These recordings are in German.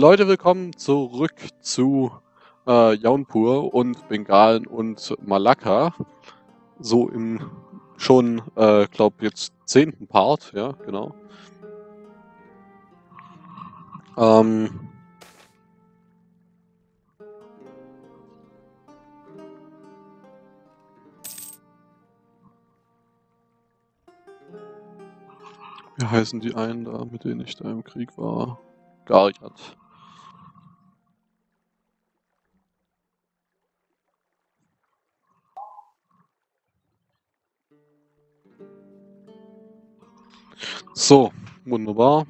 Leute, willkommen zurück zu äh, Jaunpur und Bengalen und Malakka. So im schon, äh, glaube jetzt zehnten Part, ja, genau. Ähm, Wie heißen die einen da, mit denen ich da im Krieg war? Gariat. So, wunderbar.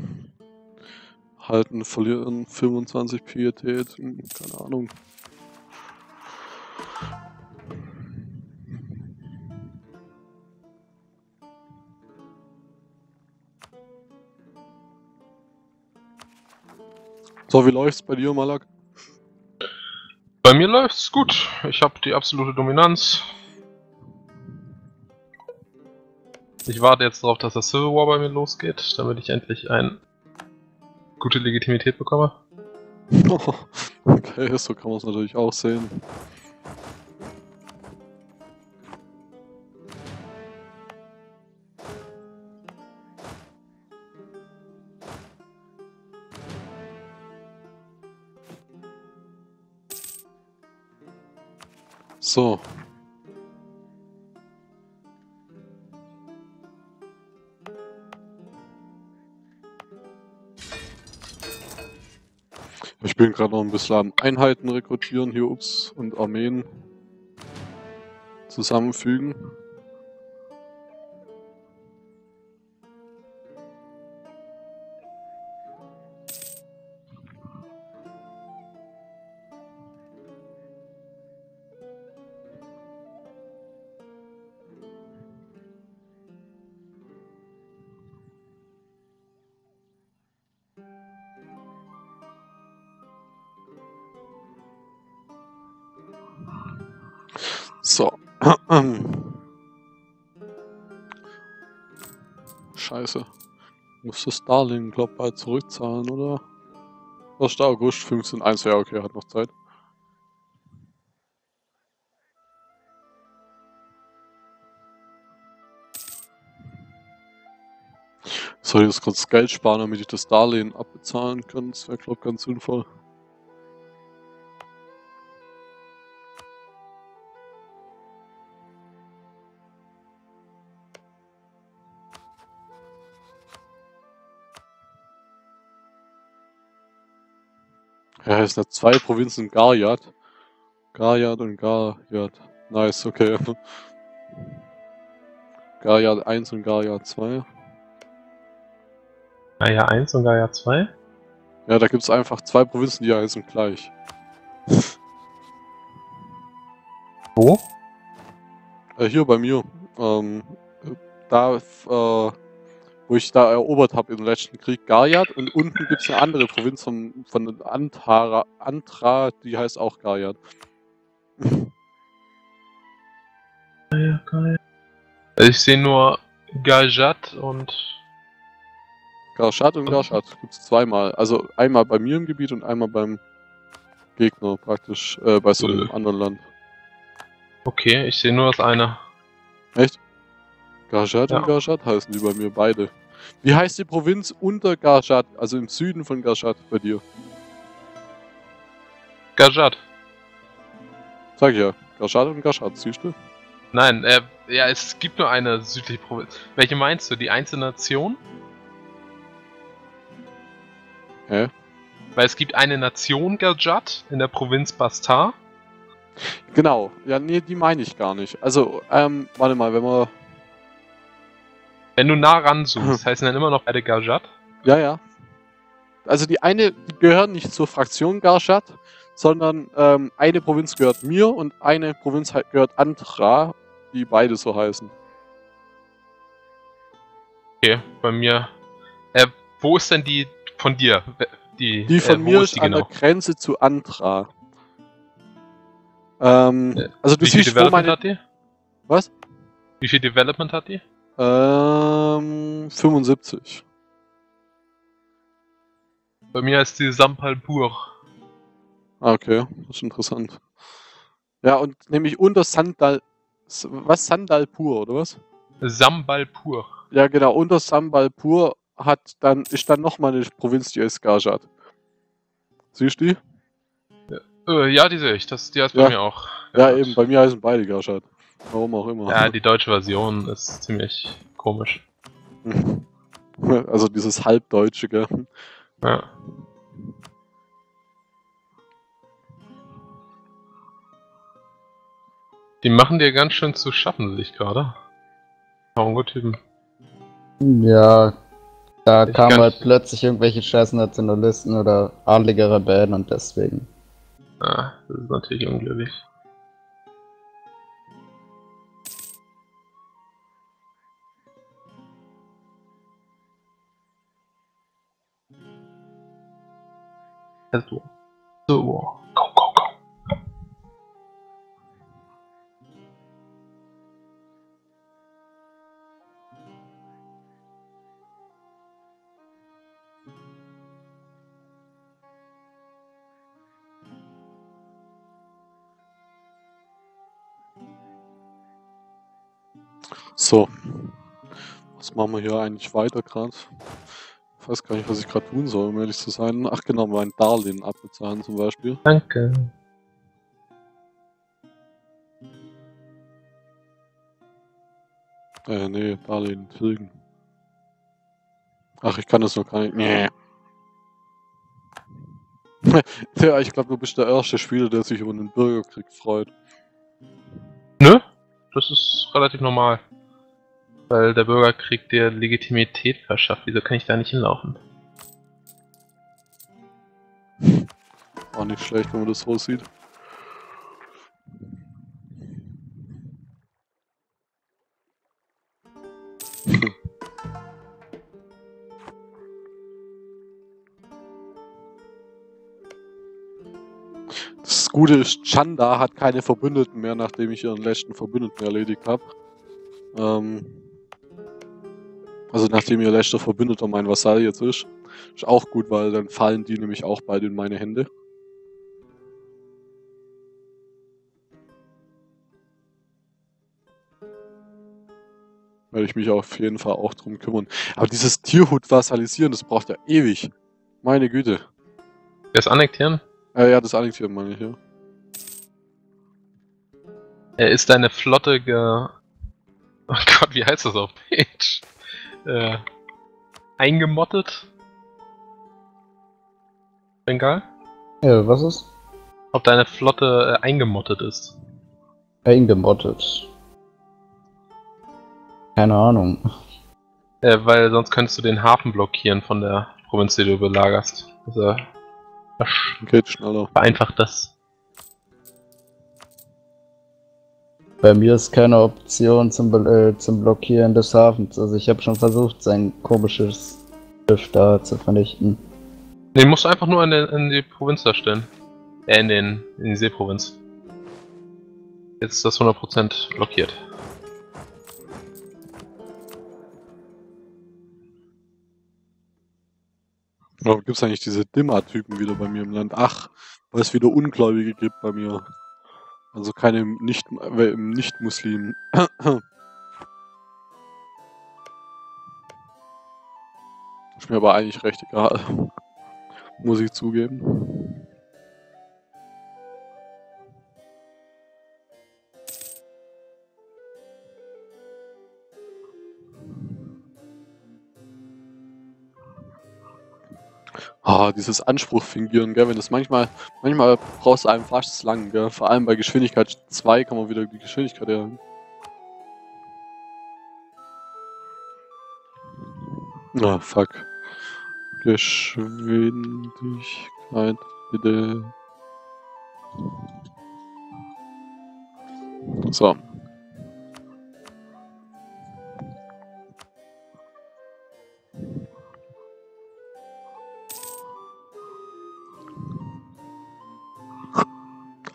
Halten, verlieren 25 Pietät, hm, keine Ahnung. So, wie läuft's bei dir, Malak? Bei mir läuft's gut. Ich habe die absolute Dominanz. Ich warte jetzt darauf, dass das Civil War bei mir losgeht, damit ich endlich eine gute Legitimität bekomme. okay, so kann man es natürlich auch sehen. So. Bin gerade noch ein bisschen am Einheiten rekrutieren hier, ups, und Armeen zusammenfügen. So. Scheiße. Muss das Darlehen, glaub bald zurückzahlen, oder? 1. August 15.1, ja okay, hat noch Zeit. Soll ich jetzt kurz Geld sparen, damit ich das Darlehen abbezahlen kann? Das wäre, glaub ganz sinnvoll. Ja, es sind zwei Provinzen Garjat. Garjat und Garjat. Nice, okay. Garjat 1 und Garjat 2. Gaia 1 und Gaia 2? Ja, da gibt es einfach zwei Provinzen, die heißen gleich. Wo? Äh, hier bei mir. Ähm, da, äh, wo ich da erobert habe im letzten Krieg, Garjat. Und unten gibt es eine andere Provinz von, von Antara, Antra, die heißt auch. Also ich sehe nur Gajat und. Garschat und Garschat gibt es zweimal. Also einmal bei mir im Gebiet und einmal beim Gegner praktisch, äh, bei so einem Äh. anderen Land. Okay, ich sehe nur das eine. Echt? Garschat Ja. und Garschat heißen die bei mir beide. Wie heißt die Provinz unter Garschat, also im Süden von Garschat bei dir? Gajat. Sag ich ja. Garschat und Garschat, siehst du? Nein, äh, ja, es gibt nur eine südliche Provinz. Welche meinst du? Die einzelne Nation? Hä? Weil es gibt eine Nation Gajat in der Provinz Bastar. Genau. Ja, nee, die meine ich gar nicht. Also, ähm, warte mal, wenn wir. Wenn du nah ranzoomst, heißen dann immer noch beide Gajat. Ja, ja. Also die eine, die gehören nicht zur Fraktion Garschat, sondern ähm, eine Provinz gehört mir und eine Provinz gehört Antra, die beide so heißen. Okay, bei mir. Äh, wo ist denn die von dir? Die, Die von äh, mir ist die an der Grenze zu Antra. Ähm, Äh, also du Wie viel siehst, wo Development meine... hat die? Was? Wie viel Development hat die? Ähm, 75. Bei mir heißt die Sampalpur. Ah, okay, das ist interessant. Ja, und nämlich unter Sandal. Was? Sandalpur, oder was? Sambalpur. Ja, genau, unter Sambalpur hat dann, ist dann nochmal eine Provinz, die heißt Gajat. Siehst du die? Äh, ja, die sehe ich. Das, die heißt bei Ja. mir auch. Ja, gut. eben, bei mir heißen beide Gajat. Warum auch immer. Ja, die deutsche Version ist ziemlich komisch. also dieses Halbdeutsche, gell? Ja. Die machen dir ganz schön zu schaffen, sehe ich gerade. Kongo-Typen. Ja, da Ich kamen halt plötzlich irgendwelche scheiß Nationalisten oder adlige Rebellen und deswegen. Ah, das ist natürlich unglücklich. Also. So. Go, go, go. So. Was machen wir hier eigentlich weiter gerade? Ich weiß gar nicht, was ich gerade tun soll, um ehrlich zu sein. Ach genau, mein Darlehen abbezahlen zum Beispiel. Danke. Äh, nee, Darlehen tilgen. Ach, ich kann das noch gar nicht. Nee. ja, ich glaube, du bist der erste Spieler, der sich über einen Bürgerkrieg freut. Nö, das ist relativ normal. Weil der Bürgerkrieg dir Legitimität verschafft. Wieso kann ich da nicht hinlaufen? Auch nicht schlecht, wenn man das so sieht. Das Gute ist, Chanda hat keine Verbündeten mehr, nachdem ich ihren letzten Verbündeten erledigt habe. Ähm, also nachdem ihr letzter Verbündeter mein Vasall jetzt ist. Ist auch gut, weil dann fallen die nämlich auch beide in meine Hände. Werde ich mich auf jeden Fall auch drum kümmern. Aber dieses Tierhut vasalisieren, das braucht ja ewig. Meine Güte. Das annektieren? Äh, ja, das Annektieren meine ich, ja. Äh, ist deine Flotte ge... Oh Gott, wie heißt das auf Page? Äh, eingemottet? Bengal? Ja, was ist? Ob deine Flotte äh, eingemottet ist. Eingemottet. Keine Ahnung. Äh, weil sonst könntest du den Hafen blockieren von der Provinz, die du belagerst. Also, das Geht schneller. vereinfacht das. Bei mir ist keine Option zum, äh, zum Blockieren des Hafens. Also ich habe schon versucht, sein komisches Schiff da zu vernichten. Den musst du einfach nur in, den, in die Provinz da stellen. Äh, in, den, in die Seeprovinz. Jetzt ist das 100% blockiert. Warum gibt es eigentlich diese Dimmer-Typen wieder bei mir im Land? Ach, weil es wieder Ungläubige gibt bei mir. Also keine nicht äh, Nicht-Muslimen. Ist mir aber eigentlich recht egal. Muss ich zugeben. Ah, dieses Anspruch fingieren, gell? Wenn das manchmal, manchmal brauchst du einem fast lang, gell? Vor allem bei Geschwindigkeit 2 kann man wieder die Geschwindigkeit erhöhen. Ah, fuck. Geschwindigkeit, bitte. So.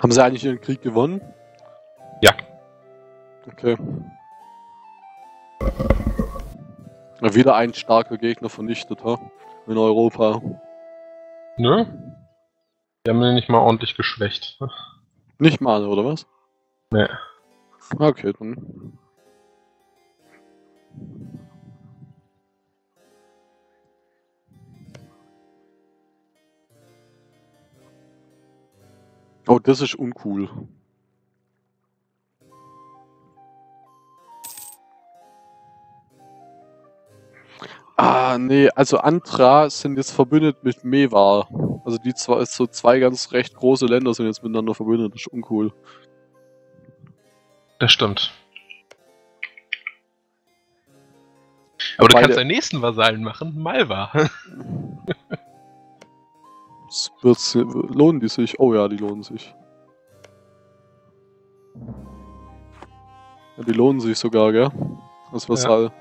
Haben sie eigentlich ihren Krieg gewonnen? Ja. Okay. Wieder ein starker Gegner vernichtet, ha? In Europa. Nö. Die haben ihn nicht mal ordentlich geschwächt. Nicht mal, oder was? Nee. Okay, dann. Oh, das ist uncool. Ah, nee, also Antra sind jetzt verbündet mit Mewar. Also die zwei, so zwei ganz recht große Länder sind jetzt miteinander verbündet, das ist uncool. Das stimmt. Aber du Beide- kannst deinen nächsten Vasallen machen, Malva. Wird's, lohnen die sich? Oh ja, die lohnen sich. Ja, die lohnen sich sogar, gell? Das Vasall.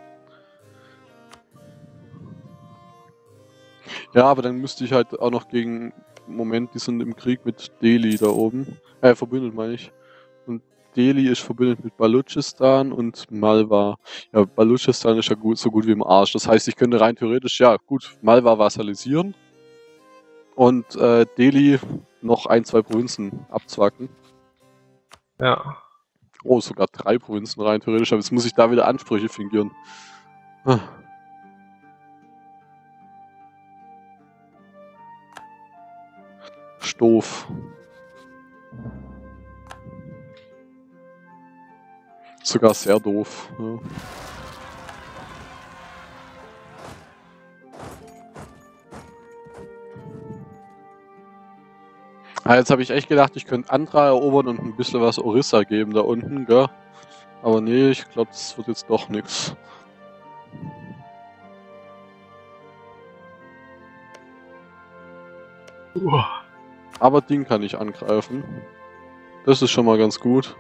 Ja. aber dann müsste ich halt auch noch gegen. Moment, die sind im Krieg mit Delhi da oben. Äh, verbündet meine ich. Und Delhi ist verbündet mit Balutschistan und Malwa. Ja, Balutschistan ist ja gut, so gut wie im Arsch. Das heißt, ich könnte rein theoretisch, ja, gut, Malwa vassalisieren und äh, Delhi noch ein, zwei Provinzen abzwacken. Ja. Oh, sogar drei Provinzen rein theoretisch, aber jetzt muss ich da wieder Ansprüche fingieren. Ist doof. Sogar sehr doof. Ja. Ah, jetzt habe ich echt gedacht, ich könnte Andra erobern und ein bisschen was Orissa geben da unten, gell? Aber nee, ich glaube, das wird jetzt doch nichts. Aber Ding kann ich angreifen. Das ist schon mal ganz gut.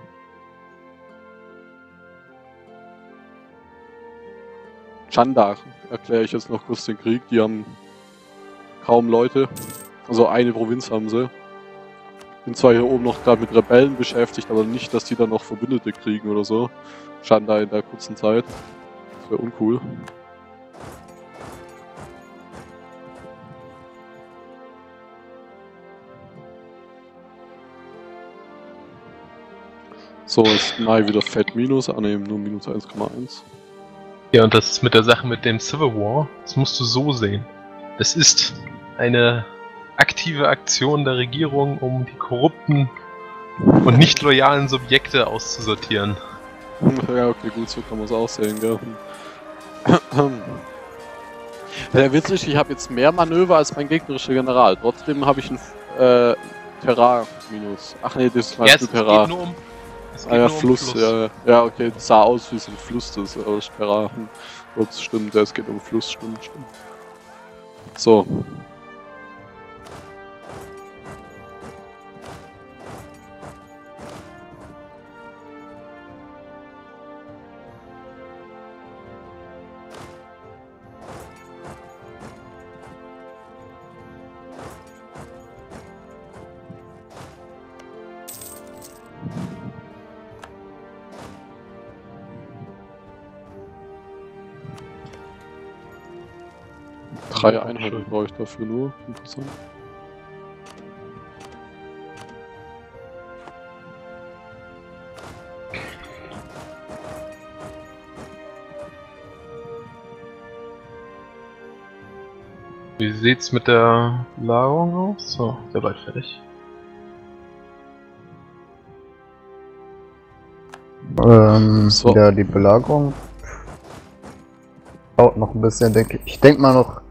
Chandar erkläre ich jetzt noch kurz den Krieg. Die haben kaum Leute. Also eine Provinz haben sie. Bin zwar hier oben noch gerade mit Rebellen beschäftigt, aber nicht, dass die dann noch Verbündete kriegen oder so. Chandar in der kurzen Zeit. Das wäre uncool. So, ist Mai wieder Fett Minus, annehmen nur minus 1,1. Ja, und das ist mit der Sache mit dem Civil War, das musst du so sehen. Es ist eine aktive Aktion der Regierung, um die korrupten und nicht loyalen Subjekte auszusortieren. Ja, okay, gut, so kann man es auch sehen, gell. Der Witz ist, ich habe jetzt mehr Manöver als mein gegnerischer General. Trotzdem habe ich ein äh, Terrain-Minus. Ach nee, das ist mein Ja, es, Terrain. geht nur um, es geht Ah ja, nur um Fluss, Ja, ja. ja, okay, das sah aus wie so ein Fluss, das ist Terrain. Hm. Ups, stimmt, ja, es geht um Fluss, stimmt, stimmt. So. Drei Einheiten schön. brauche ich dafür nur. Interessant. Wie sieht's mit der Lagerung aus? So, sehr bald fertig. Ähm, So. Ja, die Belagerung dauert noch ein bisschen, denke ich. Ich denke mal noch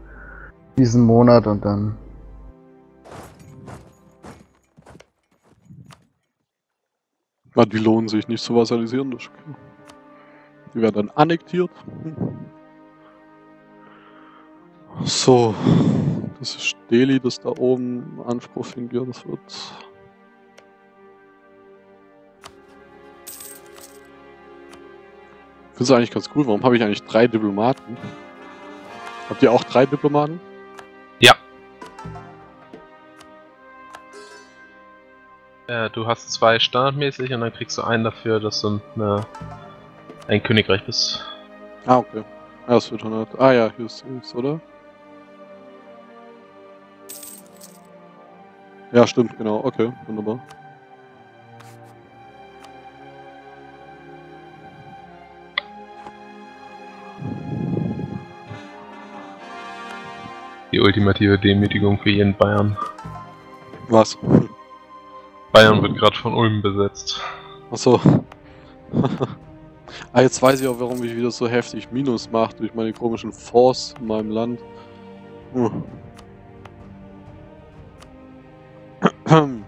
diesen Monat und dann. Na, die lohnen sich nicht zu vasalisieren, das. Die werden dann annektiert. So, das ist Delhi, das da oben Anspruch fingiert das wird. Ich finde es eigentlich ganz cool. Warum habe ich eigentlich drei Diplomaten? Habt ihr auch drei Diplomaten? Äh, du hast zwei standardmäßig und dann kriegst du einen dafür, dass du eine, ein Königreich bist. Ah, okay. Ja, das wird 100. Ah ja, hier ist es, oder? Ja, stimmt, genau. Okay, wunderbar. Die ultimative Demütigung für jeden Bayern. Was? Bayern wird gerade von Ulm besetzt. Achso. ah, jetzt weiß ich auch, warum ich wieder so heftig Minus mache durch meine komischen Force in meinem Land. Hm.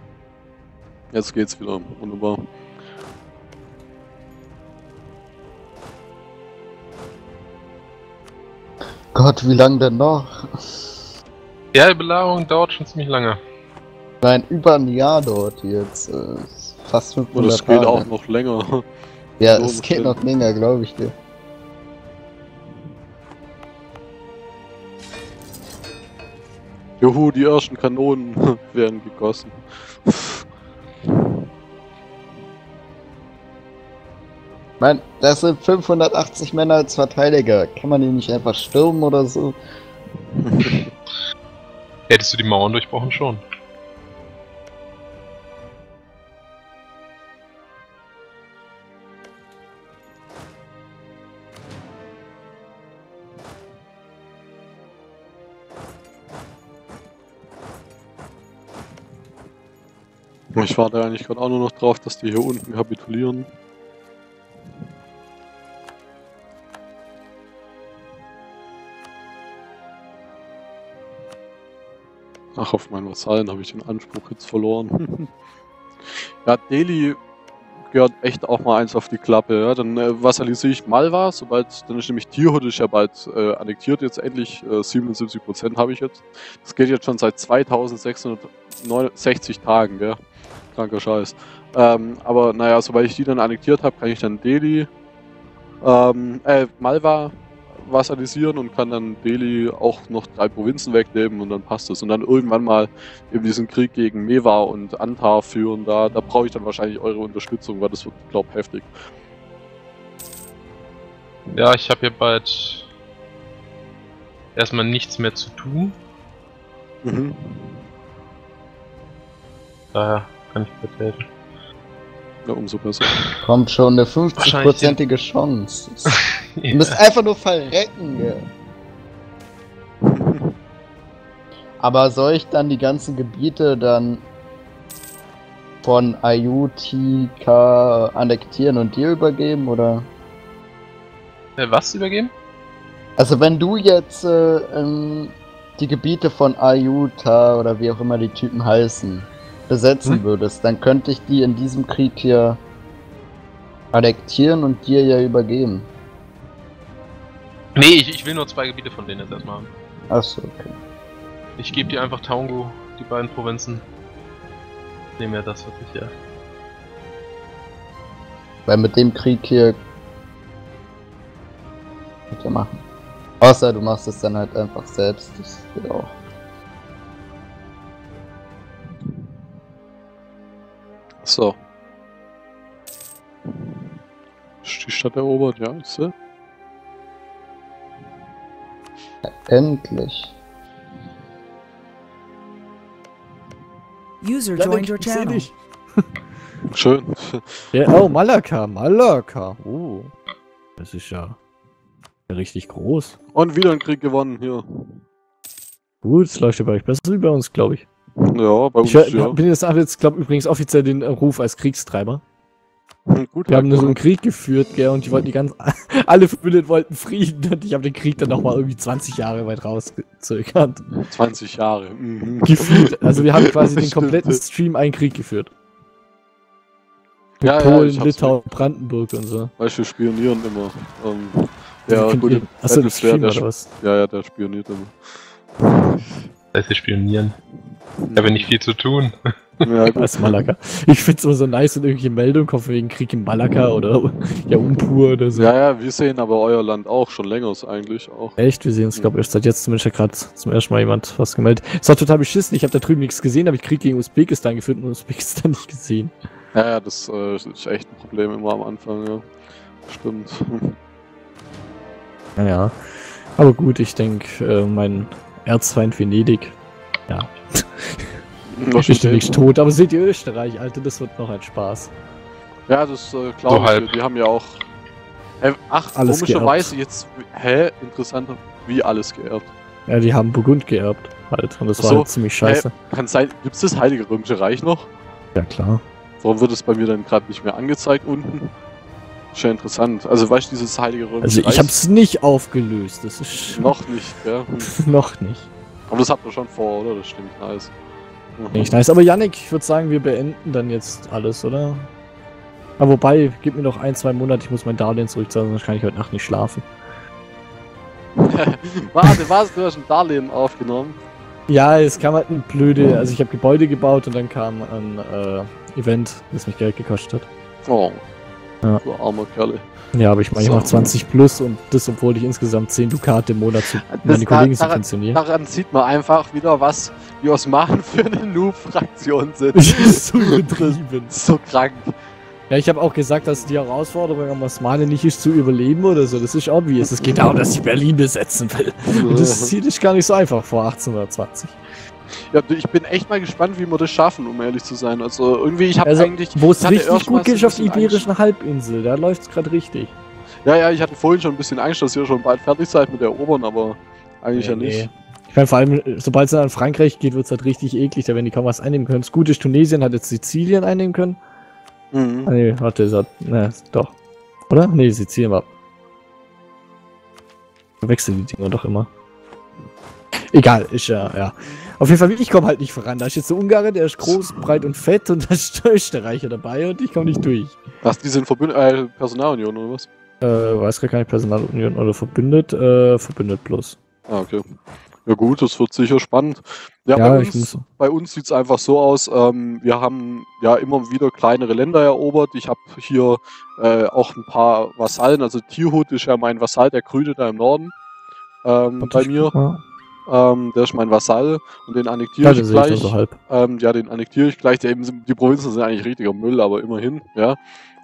Jetzt geht's wieder. Wunderbar. Gott, wie lang denn noch? Ja, die Belagerung dauert schon ziemlich lange. Nein, über ein Jahr die jetzt. äh, Fast 500 Und es geht Tage. auch noch länger. Ja, so es geht noch länger, glaube ich dir. Juhu, die ersten Kanonen werden gegossen. Mein, das sind 580 Männer als Verteidiger. Kann man die nicht einfach stürmen oder so? Hättest du die Mauern durchbrochen schon. Ich warte eigentlich gerade auch nur noch drauf, dass die hier unten kapitulieren. Ach, auf meinen Vasallen habe ich den Anspruch jetzt verloren. ja, Delhi gehört echt auch mal eins auf die Klappe. Ja? Dann äh, vasalisiere ich Malwa, sobald, dann ist nämlich Tirhut ist ja bald äh, annektiert jetzt endlich. Äh, 77% habe ich jetzt. Das geht jetzt schon seit 2660 Tagen, gell? Kranker Scheiß. Ähm, aber naja, sobald ich die dann annektiert habe, kann ich dann Delhi, ähm, äh, Malwa vasalisieren und kann dann Delhi auch noch drei Provinzen wegnehmen und dann passt es. Und dann irgendwann mal eben diesen Krieg gegen Mewa und Antar führen. Da, da brauche ich dann wahrscheinlich eure Unterstützung, weil das wird, glaub heftig. Ja, ich habe hier bald erstmal nichts mehr zu tun. Mhm. Daher kann ich betätigen. Ja, umso besser. Kommt schon eine Wahrscheinlich 50-prozentige Chance. Du musst einfach nur verrecken, ja. Aber soll ich dann die ganzen Gebiete dann von IUTK annektieren und dir übergeben, oder? Äh, was übergeben? Also wenn du jetzt äh, ähm, die Gebiete von Ayuta oder wie auch immer die Typen heißen, besetzen Hm? würdest, dann könnte ich die in diesem Krieg hier annektieren und dir ja übergeben. Nee, ich, ich will nur zwei Gebiete von denen jetzt erstmal haben. Achso, okay. Ich gebe dir einfach Taungu, die beiden Provinzen. Nehmen wir das, was ich hier. Weil mit dem Krieg hier. Könnt ihr machen. Außer du machst es dann halt einfach selbst. Das geht auch. So. Die Stadt erobert? Ja, ist sie. Endlich. User joined your channel. Schön. Ja, oh, Malaka, Malaka. Oh. Das ist ja richtig groß. Und wieder ein Krieg gewonnen hier. Gut, es läuft ja bei euch besser wie bei uns, glaube ich. Ja, bei uns Ich hör- ja. bin jetzt, jetzt glaube übrigens offiziell den äh, Ruf als Kriegstreiber. Gut, Wir haben nur so einen. Krieg geführt, gell, und die wollten die ganz, alle Verbündeten wollten Frieden und ich habe den Krieg dann nochmal irgendwie 20 Jahre weit rausgezögert. 20 Jahre. Mhm. Gefühlt. Also wir haben quasi den kompletten Stream einen Krieg geführt. Ja, ja, Polen, hab's Litauen, Brandenburg und so. Weißt du, wir spionieren immer. Ähm, Wie ja, gut. ihr- Achso, das Battlefare, Stream der, was? ja, ja, der spioniert immer. Das heißt, wir spionieren. Ich habe nicht viel zu tun. Ja, gut. Als Malaka. Ich find's immer so nice, wenn irgendwelche Meldungen kommen wegen Krieg in Malaka oder ja, Umpur oder so. ja, ja, wir sehen aber euer Land auch schon länger eigentlich auch. Echt? Wir sehen uns, glaube ich, erst seit jetzt zumindest gerade zum ersten Mal jemand was gemeldet. Es war total beschissen. Ich habe da drüben nichts gesehen, aber ich Krieg gegen Usbekistan geführt und Usbekistan nicht gesehen. Ja, ja, das äh, ist echt ein Problem immer am Anfang, ja. Stimmt. Naja. Aber gut, ich denke, äh, mein Erzfeind Venedig. Ja. Was Ich bin nicht tot, aber seht ihr Österreich, Alter, das wird noch ein Spaß. Ja, das äh, So glaube ich. halb. Die haben ja auch. Hä, ach, Alles komischerweise jetzt. Hä? Interessanter. Wie alles geerbt. Ja, die haben Burgund geerbt, halt. Und das Ach war halt ziemlich scheiße. Kann sein. Gibt es das Heilige Römische Reich noch? Ja, klar. Warum wird es bei mir dann gerade nicht mehr angezeigt unten? Ja interessant. Also weißt du, dieses Heilige Römische Also Reich. ich hab's nicht aufgelöst, das ist Noch nicht, ja. Hm. noch nicht. Aber das habt ihr schon vor, oder? Das stimmt nice. Mhm. Nicht nice. Aber Yannick, ich würde sagen, wir beenden dann jetzt alles, oder? Aber wobei, gib mir noch ein, zwei Monate, ich muss mein Darlehen zurückzahlen, sonst kann ich heute Nacht nicht schlafen. Warte, was? Du hast ein Darlehen aufgenommen. Ja, es kam halt ein blöde, also ich habe Gebäude gebaut und dann kam ein äh, Event, das mich Geld gekostet hat. Oh. Ja. Du armer Kerle. Ja, aber ich meine, ich So. mach 20 plus und das, obwohl ich insgesamt 10 Ducate im Monat zu meine da- Kollegen daran- subventioniere. Daran sieht man einfach wieder, was die Osmanen für eine Noob-Fraktion sind. Das so übertrieben. so krank. Ja, ich habe auch gesagt, dass die Herausforderung am Osmanen nicht ist zu überleben oder so. Das ist obvious. Es geht darum, dass ich Berlin besetzen will. Und das Ziel ist gar nicht so einfach vor 1820. Ja, ich bin echt mal gespannt, wie wir das schaffen, um ehrlich zu sein. Also irgendwie, ich habe Also, eigentlich. Wo es richtig gut geht, auf der Iberischen Halbinsel. Da läuft's gerade richtig. Angst- Ja, ja, ich hatte vorhin schon ein bisschen Angst, dass ihr schon bald fertig seid mit der Erobern, aber eigentlich ja nicht. Ich meine, vor allem, sobald es dann an Frankreich geht, wird's halt richtig eklig. Da werden die kaum was einnehmen können. Das Gute ist, Tunesien hat jetzt Sizilien einnehmen können. Ah, Mhm. nee, warte, ist hat, ne, doch. Oder? Nee, Sizilien war. Wechseln die Dinger doch immer. Egal, ist ja, ja. Auf jeden Fall, ich komme halt nicht voran. Da ist jetzt der Ungarer, der ist groß, breit und fett und da ist der Österreicher dabei und ich komme nicht durch. Was, die sind Verbünd äh, Personalunion oder was? Äh, weiß gar keine Personalunion oder verbündet, äh, verbündet plus. Ah, okay. Ja gut, das wird sicher spannend. Ja, Ja, bei uns, bei uns sieht es einfach so aus, ähm, wir haben ja immer wieder kleinere Länder erobert. Ich habe hier äh, auch ein paar Vasallen, also Tierhut ist ja mein Vasall, der Grüne da im Norden ähm, bei mir. Ja, Ähm, der ist mein Vasall und den annektiere ich ich gleich. halb. Ähm, ja, den annektiere ich gleich. Der eben, die Provinzen sind eigentlich richtiger Müll, aber immerhin, ja.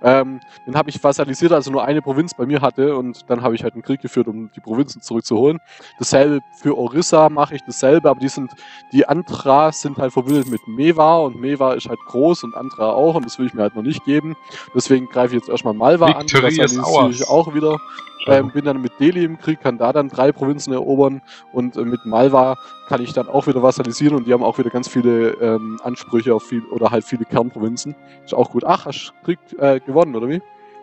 Ähm, den habe ich vasalisiert, also nur eine Provinz bei mir hatte und dann habe ich halt einen Krieg geführt, um die Provinzen zurückzuholen. Dasselbe für Orissa mache ich dasselbe, aber die sind, die Antras sind halt verbündet mit Meva und Meva ist halt groß und Antra auch und das will ich mir halt noch nicht geben. Deswegen greife ich jetzt erstmal Malva an, die Victory is vasalisiere ours. ich auch wieder. Ähm, bin dann mit Delhi im Krieg, kann da dann drei Provinzen erobern und äh, mit Malva kann ich dann auch wieder vasalisieren und die haben auch wieder ganz viele ähm, Ansprüche auf viel oder halt viele Kernprovinzen. Ist auch gut. Ach, hast Krieg äh, gewonnen, oder wie?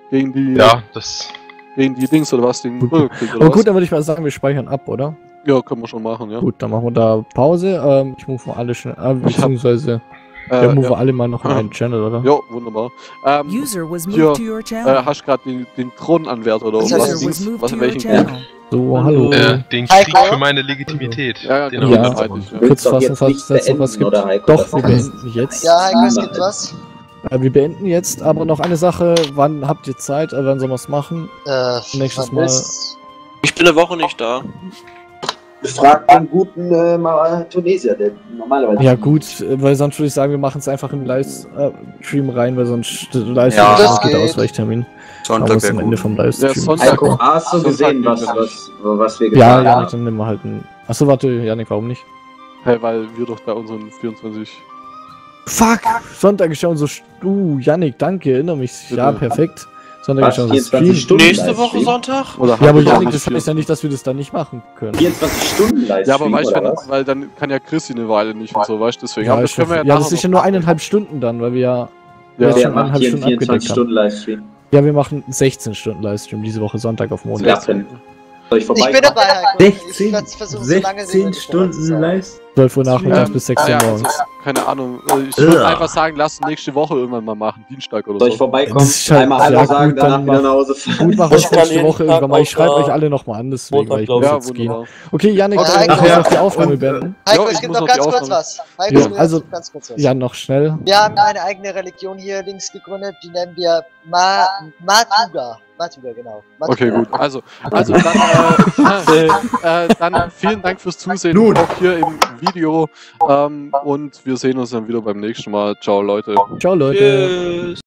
Gegen die Ja, das. gegen die Dings oder was? Den Gut. Bürgerkrieg oder Aber was? gut, dann würde ich mal sagen, wir speichern ab, oder? Ja, können wir schon machen, ja. Gut, dann machen wir da Pause. Ähm, ich move mal alle schnell, äh, beziehungsweise, Äh, ja, move ja. alle mal noch in einen Channel, oder? ja, wunderbar. Ähm, User was moved Hier, to your äh, channel. hast gerade den, den Thronanwärter oder User was? was was Krieg? channel. So, hallo. Äh, den Heiko? Krieg für meine Legitimität. Ja, ja, den genau, Ja. Kurz doch fassen, falls nicht es jetzt noch was gibt. Doch, wir beenden jetzt. Ja, Heiko, es gibt was. Äh, wir beenden jetzt, aber noch eine Sache. Wann habt ihr Zeit? Äh, wann sollen wir es machen? Äh, Nächstes Mal- ist- Ich bin eine Woche nicht da. Frag den guten äh, Tunesier, der normalerweise. Ja, gut, äh, weil sonst würde ich sagen, wir machen es einfach im Livestream rein, weil sonst Livestream Ja. ist der geht. Ausweichtermin. Sonntag am Ende vom Ja, Livestream. Sonntag- Heiko, hast du gesehen, was, was, was wir ja, getan Janik, haben? dann nehmen wir halt einen. Achso, warte, Janik, warum nicht? Hey, weil wir doch da unseren 24. Fuck! Sonntag ist ja unser. St- Uh, Janik, danke, erinnere mich. Ja, perfekt. Sonntag ist ja unser 24 Stream. Stunden Nächste Woche? Sonntag? Oder Ja, aber nicht das heißt ja nicht, dass wir das dann nicht machen können. 24 Stunden Livestream, Ja, aber weißt du, weil dann kann ja Chrissy eine Weile nicht und so, weißt du, deswegen. Ja, aber das können wir ja, ja, das ist ja nur eineinhalb Stunden dann, weil wir ja. Ja. schon macht eineinhalb hier einen Stunden abgedeckt 24 haben. Stunden Livestream? Ja, wir machen 16 Stunden Livestream diese Woche Sonntag auf Montag. Ja, wenn- Soll ich Ich bin dabei, Heiko. Ich 16, werde versuchen, so lange wie 16 möglich dabei zu Stunden live. 12 Uhr nachmittags Ähm, bis 6 Uhr ja, morgens. also, keine Ahnung. äh, Ich würde einfach sagen, lass nächste Woche irgendwann mal machen, Dienstag oder Soll ich so. vorbeikommen? Das halt- Einmal gut, sagen, dann danach wieder nach Hause fahren. Gut, machen wir Ich nächste Woche Tag irgendwann mal. Ich schreibe euch alle nochmal an, deswegen, Montag, weil ich muss Ja, jetzt gehen. Okay, Janik, Okay, Heiko. uns Ach, noch die. Aufnahme beenden. Heiko, es ich gibt noch ganz kurz was. Heiko, Ja, es gibt also- ganz kurz was. Ja, noch schnell. Wir haben eine eigene Religion hier links gegründet, die nennen wir Ma Matuga. Matuga, genau. Matuga. Okay, gut. Also, also dann, äh, äh, dann vielen Dank fürs Zusehen, Nun. auch hier im Video. Ähm, und wir sehen uns dann wieder beim nächsten Mal. Ciao, Leute. Ciao, Leute. Tschüss.